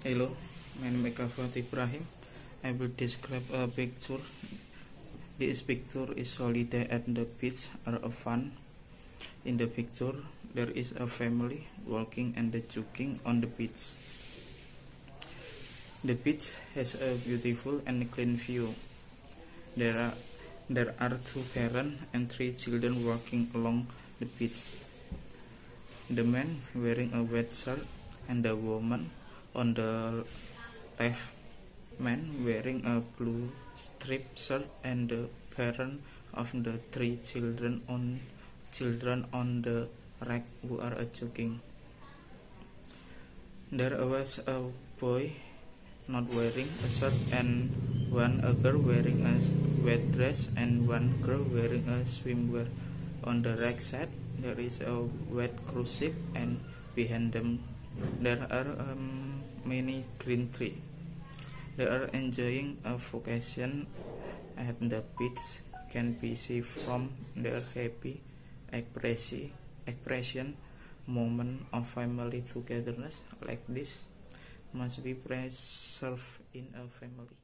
Hello, my name is Kafat Ibrahim. I will describe a picture. This picture is holiday at the beach or a fun. In the picture, there is a family walking and jogging on the beach. The beach has a beautiful and clean view. There are there are two parents and three children walking along the beach. The man wearing a white shirt and the woman on the left man wearing a blue striped shirt and the parent of the three children on children on the right who are jogging. There was a boy not wearing a shirt and one a girl wearing a wet dress and one girl wearing a swimwear. On the right side there is a wet cruise ship and behind them there are um, many green trees. They are enjoying a vacation at the beach can be seen from their happy expression, expression moment of family togetherness like this must be preserved in a family.